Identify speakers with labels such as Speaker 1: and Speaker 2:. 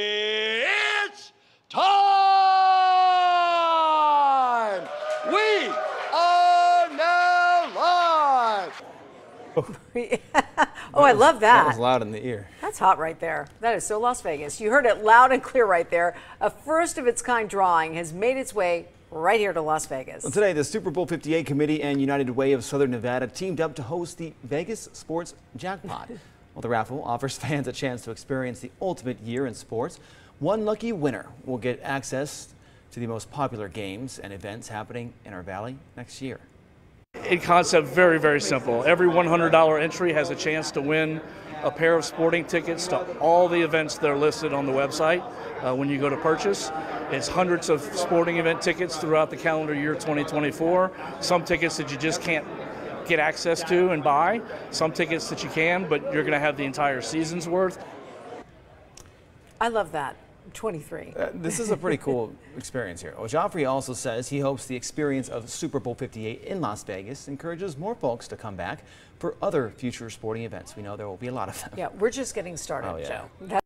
Speaker 1: It's time! We are now live!
Speaker 2: oh, oh I love
Speaker 3: That
Speaker 2: that.
Speaker 3: was loud in the ear.
Speaker 2: That's hot right there. That is so Las Vegas. You heard it loud and clear right there. A first of its kind drawing has made its way right here to Las Vegas.
Speaker 3: Well, today, the Super Bowl 58 Committee and United Way of Southern Nevada teamed up to host the Vegas Sports Jackpot. well, the raffle offers fans a chance to experience the ultimate year in sports. One lucky winner will get access to the most popular games and events happening in our valley next year.
Speaker 4: In concept, very, very simple. Every $100 entry has a chance to win a pair of sporting tickets to all the events that are listed on the website uh, when you go to purchase. It's hundreds of sporting event tickets throughout the calendar year 2024. Some tickets that you just can't get access to and buy, some tickets that you can, but you're going to have the entire season's worth.
Speaker 2: I love that. 23.
Speaker 3: Uh, this is a pretty cool experience here. Well, Joffray also says he hopes the experience of Super Bowl 58 in Las Vegas encourages more folks to come back for other future sporting events. We know there will be a lot of them.
Speaker 2: Yeah, we're just getting started,
Speaker 3: Oh, yeah.
Speaker 2: Joe. That